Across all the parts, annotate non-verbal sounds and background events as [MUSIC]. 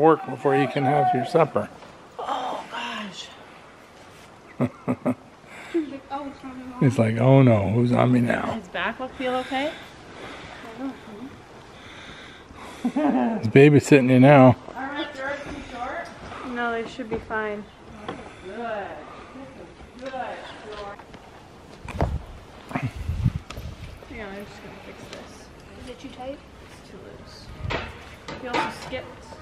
gotta work before you can have your supper. Oh gosh. He's like, oh no, who's on me now? His back look feel okay? He's babysitting you now. Alright, George, too short? No, they should be fine. Good. This is good, Hang on, I'm just gonna fix this. Is it too tight? It's too loose. He also skipped the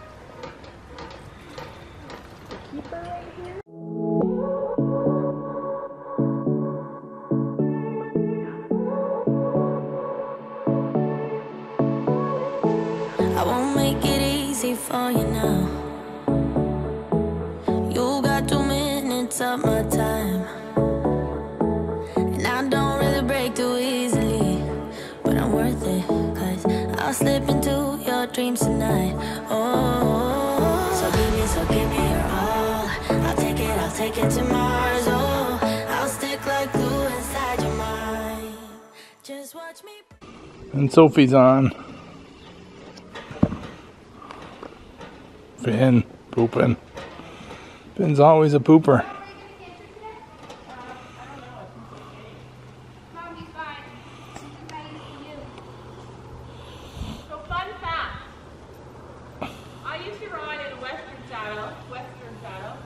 keeper right here. I won't make it easy for you now. You got two minutes of my time. And I don't really break too easily. But I'm worth it, cause I'll slip into your dreams tonight. Oh, it to Mars. Oh, I'll stick like glue inside your mind. Just watch me. And Sophie's on. Finn, pooping. Finn's always a pooper. Mom, he's fine. He's fine for you. So fun fact. I used to ride in a Western saddle, Western saddle,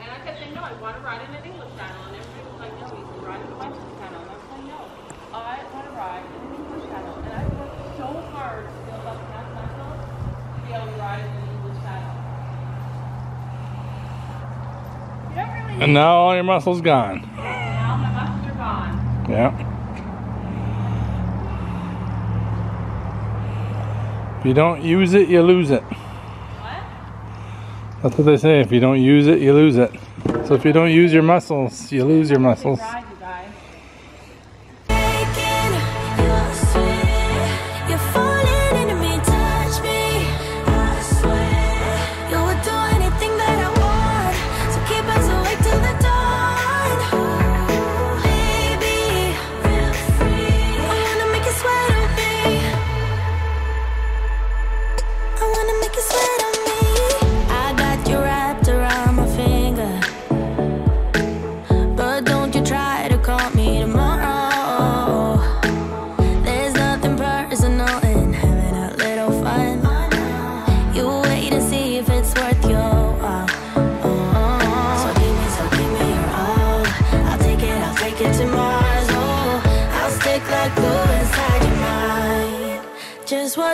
and I kept saying, no, I want to ride in an English saddle, and everybody was like, no, you should ride in a Western saddle, and I was like, no, I want to ride in an English saddle, and I worked so hard to build up enough muscle to be able to ride in an English saddle. You don't really And now all your muscles gone. now my muscles are gone. Yeah. If you don't use it, you lose it. What? That's what they say. If you don't use it, you lose it. So if you don't use your muscles, you lose your muscles.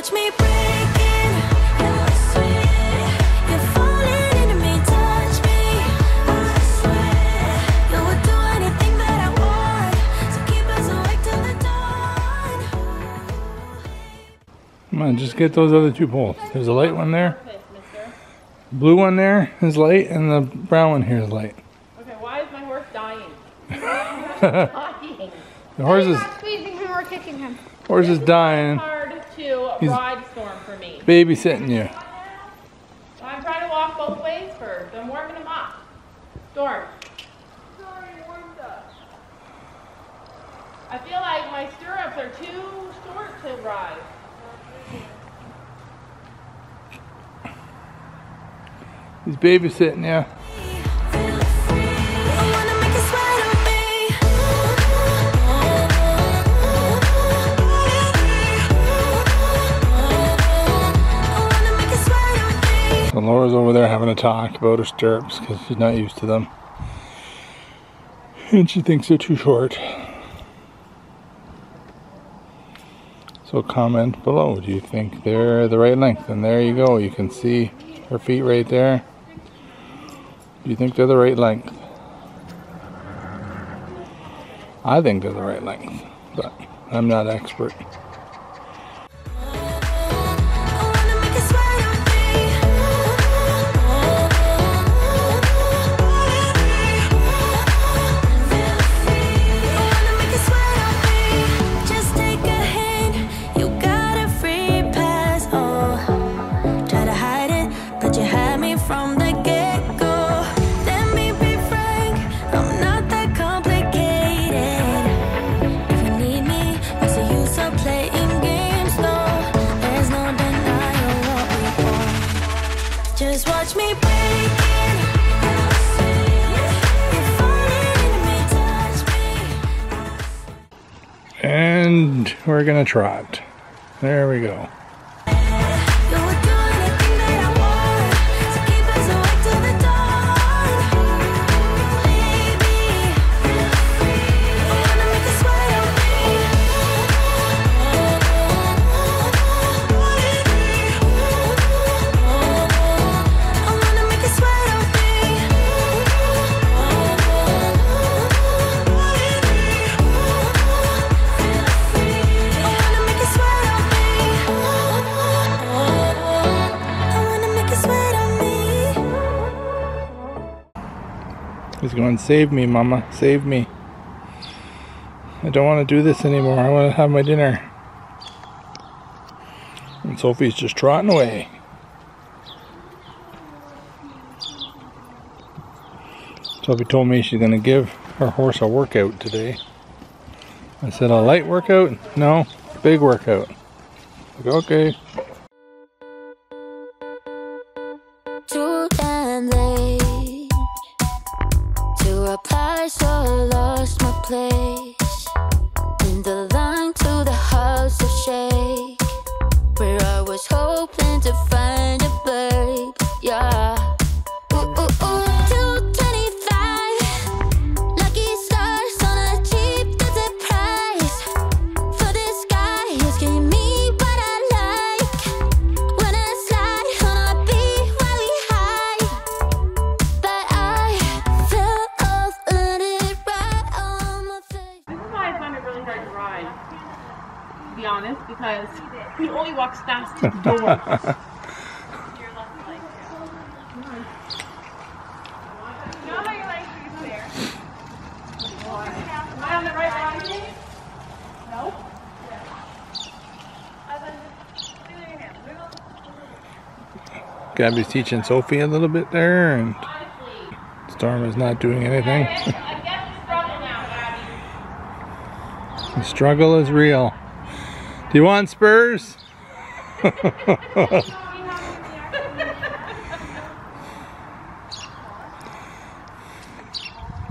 Watch me breaking your sweat. You're falling into me, touch me. I swear you would do anything that I want. So keep us awake till the dawn. Come on, just get those other two poles. There's a light one there, blue one there is light, and the brown one here is light. Okay, why is my horse dying? [LAUGHS] dying. The horse is Stop squeezing him or kicking him. horse is dying, hard to He's- ride Storm for me. babysitting you. I'm trying to walk both ways first. I'm warming him up. Storm. I feel like my stirrups are too short to ride. He's babysitting you. So Laura's over there having a talk about her stirrups because she's not used to them. And she thinks they're too short. So comment below. Do you think they're the right length? And there you go. You can see her feet right there. Do you think they're the right length? I think they're the right length, but I'm not expert. We're gonna trot. There we go. Save me, mama, save me. I don't want to do this anymore. I want to have my dinner. And Sophie's just trotting away. Sophie told me she's going to give her horse a workout today. I said, a light workout? No, big workout. Like, okay. Because he only walks fast to the [LAUGHS] door. You know how your legs are there? Am I on the right line? No. Gabby's teaching Sophie a little bit there, and Storm is not doing anything. [LAUGHS] I get the struggle now, Abby. The struggle is real. Do you want spurs?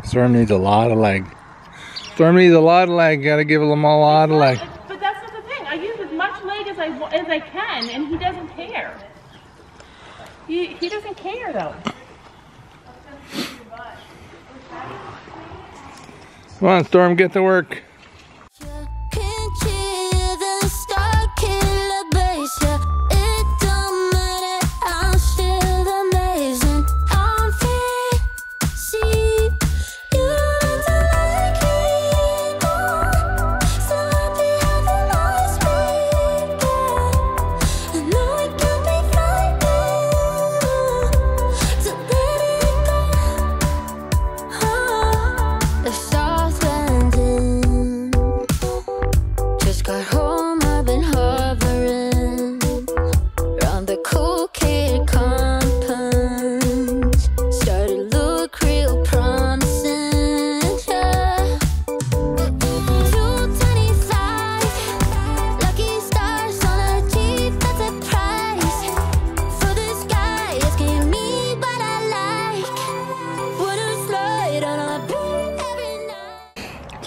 Storm needs a lot of leg. Storm needs a lot of leg. Gotta give them a lot of leg. But that's not the thing. I use as much leg as I wa- as I can, and he doesn't care. He he doesn't care though. Come on, Storm, get to work.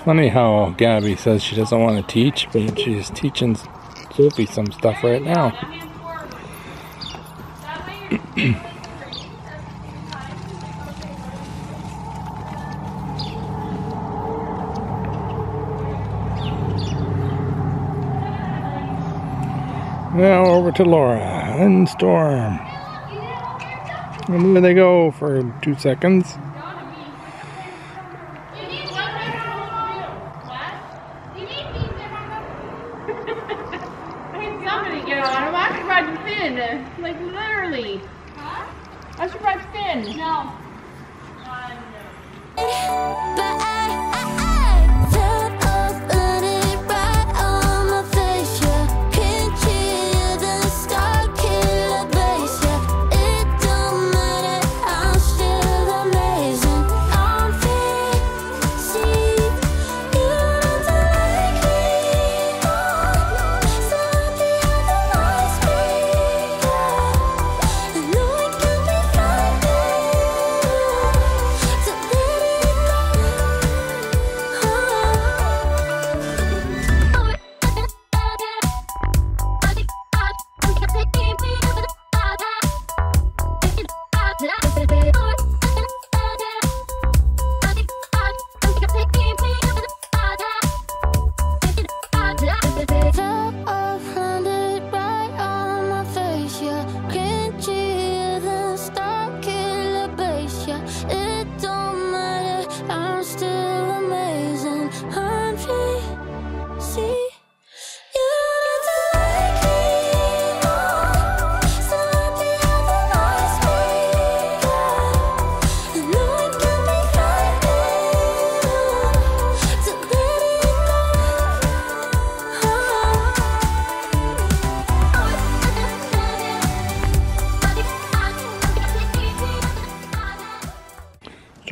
Funny how Gabby says she doesn't want to teach, but she's teaching Sophie some stuff right now. Now over to Laura and Storm. And there they go for two seconds.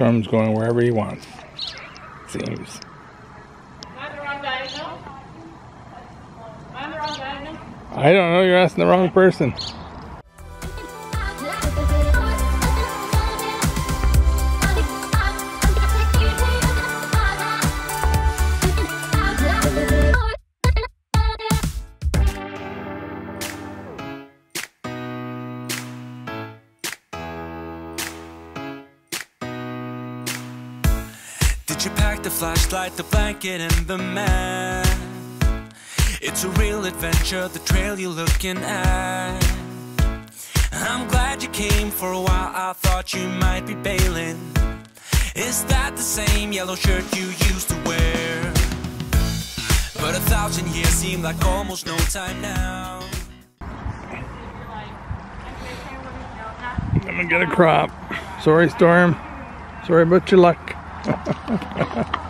Storm's going wherever he wants. Seems. Am I the wrong diagonal? Am I the wrong diagonal? I don't know. You're asking the wrong person. And the map? It's a real adventure, the trail you're looking at. I'm glad you came for a while, I thought you might be bailing. Is that the same yellow shirt you used to wear? But a thousand years seem like almost no time now. I'm gonna get a crop. Sorry, Storm. Sorry about your luck. [LAUGHS]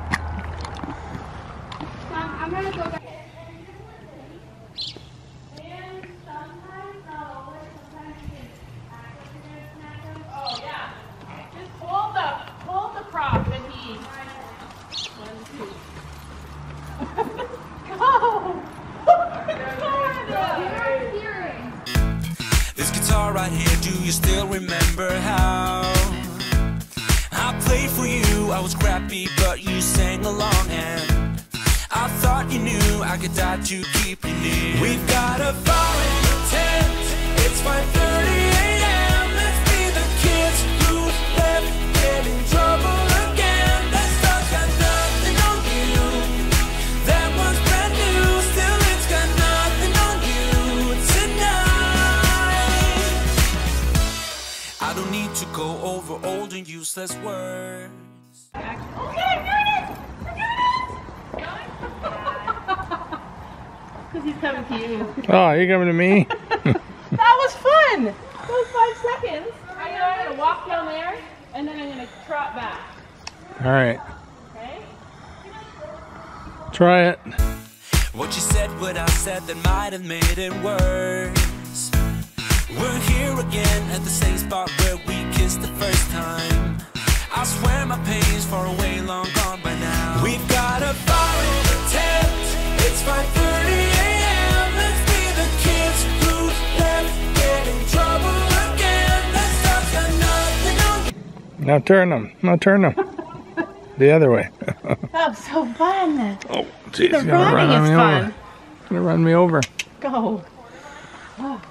keep you near. We've got a fire in the tent, it's 5.30 a.m. Let's be the kids who left, get in trouble again. That stuff's got nothing on you. That one's brand new, still it's got nothing on you tonight. I don't need to go over old and useless words. Because he's coming to you. [LAUGHS] Oh, you're coming to me? [LAUGHS] [LAUGHS] That was fun. Those five seconds. I know I'm gonna walk down there and then I'm gonna trot back. All right. Okay. Try it. What you said, what I said, that might have made it worse. We're here again at the same spot where we kissed the first time. I swear my pain's far away, long gone by now. We've got a fire in tent. It's 5:30 Now turn them. Now turn them. the other way. [LAUGHS] That was so fun. Oh, jeez. The running run is me fun. over. Gonna run me over. Go. Oh.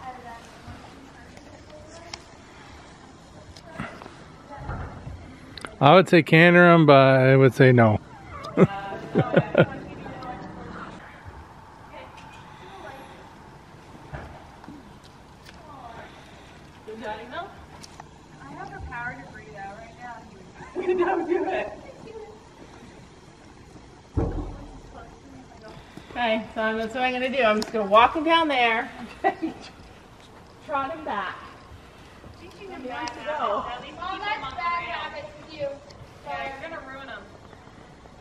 I would say canter them, but I would say no. [LAUGHS] Good diagonal. I have the power to breathe out right now. Don't do it. Okay, so I'm- that's what I'm gonna do. I'm just gonna walk him down there. [LAUGHS] Trot him back. Teaching him wants to go. Mom, that's bad habits with you. Okay, you're gonna ruin him.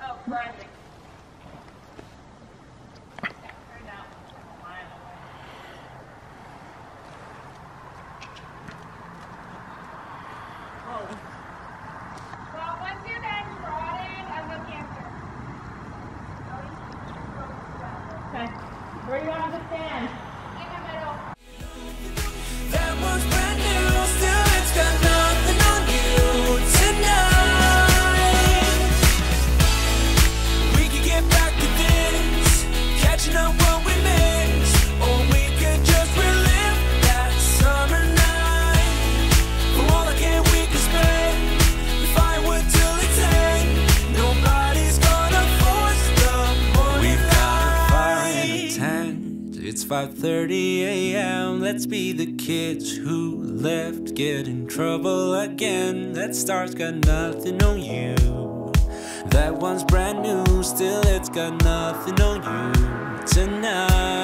Oh, Bradley. 7:30 a.m. Let's be the kids who left get in trouble again. That star's got nothing on you. That one's brand new, still it's got nothing on you tonight.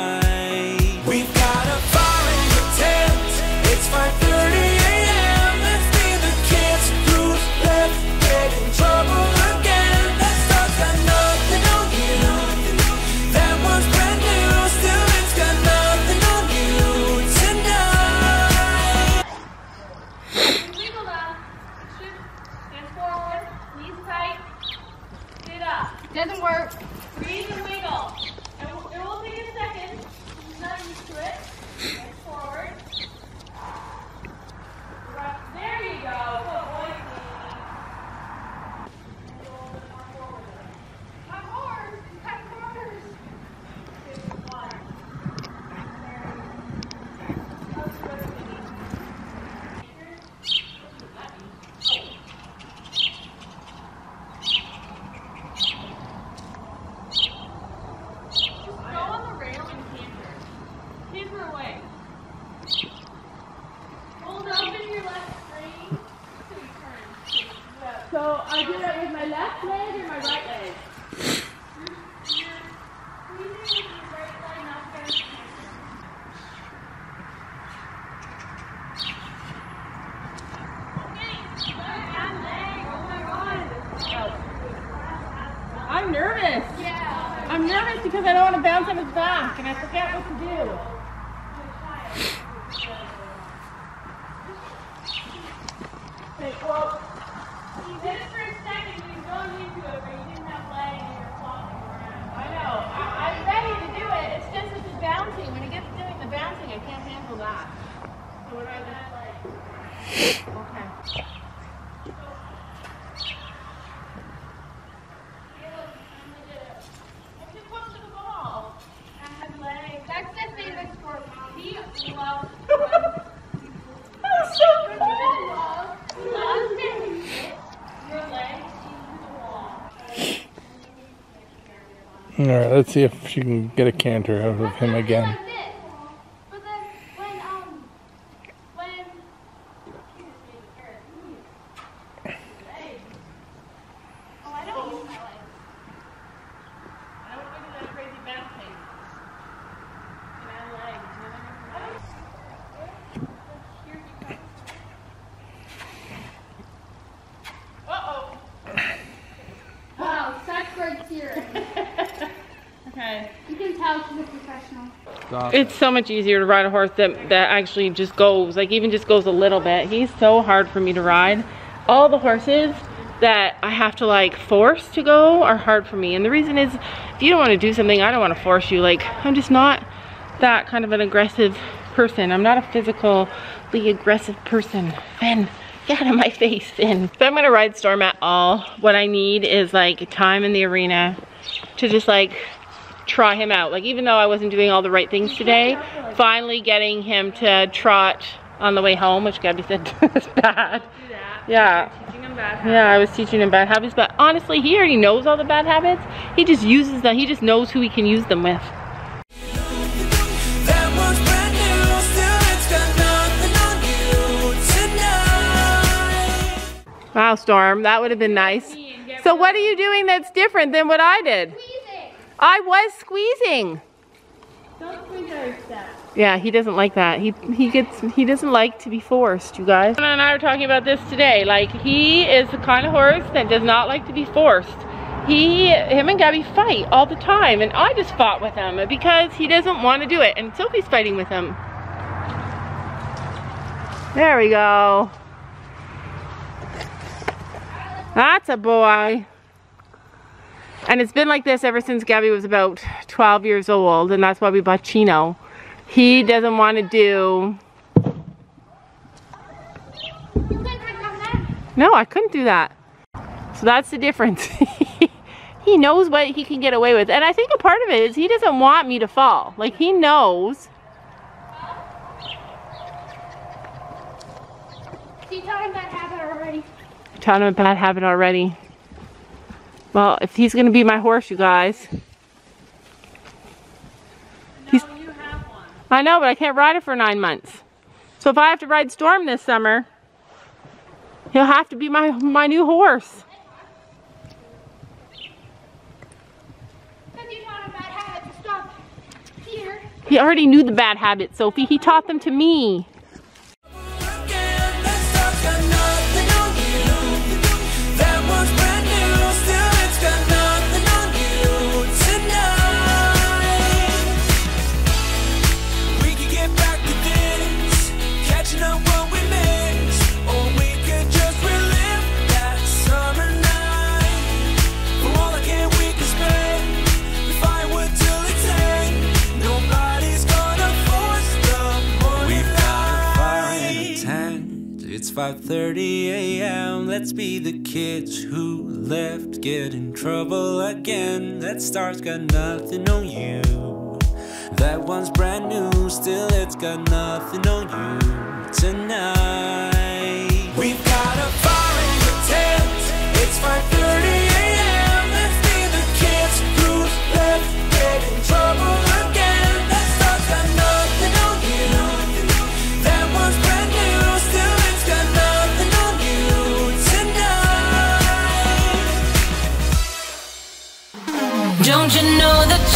All right, let's see if she can get a canter out of him again. Like this. But then when um when Oh, I don't use my legs. I don't want to do that crazy bouncing. And I have legs. You know what I mean? Uh-oh. Wow, such great cheering. Okay. You can tell she's a professional. It's so much easier to ride a horse that, that actually just goes, like even just goes a little bit. He's so hard for me to ride. All the horses that I have to like force to go are hard for me. And the reason is, if you don't want to do something, I don't want to force you. Like, I'm just not that kind of an aggressive person. I'm not a physically aggressive person. Finn, get out of my face, Finn. If I'm gonna ride Storm at all, what I need is like time in the arena to just like try him out. Like even though I wasn't doing all the right things today, finally getting him to trot on the way home, which Gabby said [LAUGHS] was bad. Yeah. Yeah, I was teaching him bad habits, but honestly, he already knows all the bad habits. He just uses them. He just knows who he can use them with. That one's brand new, still it's got nothing on you tonight. Wow, Storm, that would have been nice. So what are you doing that's different than what I did? Squeezing. I was squeezing. Don't squeeze our step. Yeah, he doesn't like that. He he gets he doesn't like to be forced, you guys. Anna and I were talking about this today. Like he is the kind of horse that does not like to be forced. He him and Gabby fight all the time and I just fought with him because he doesn't want to do it and Sophie's fighting with him. There we go. That's a boy. And it's been like this ever since Gabby was about 12 years old, and that's why we bought Chino. He doesn't want to do. You couldn't have done that. No, I couldn't do that. So that's the difference. [LAUGHS] he knows what he can get away with. And I think a part of it is he doesn't want me to fall. Like, he knows. So you taught him that habit already. Taught him a bad habit already. Well, if he's going to be my horse, you guys. He's, You have one. I know, but I can't ride it for nine months. So if I have to ride Storm this summer, he'll have to be my, my new horse. Because you taught him bad habit to stop here. He already knew the bad habits, Sophie. He taught them to me. 5:30 a.m. Let's be the kids who left, get in trouble again. That star's got nothing on you. That one's brand new, still it's got nothing on you tonight.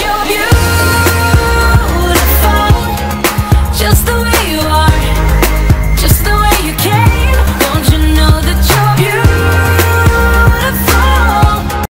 Don't you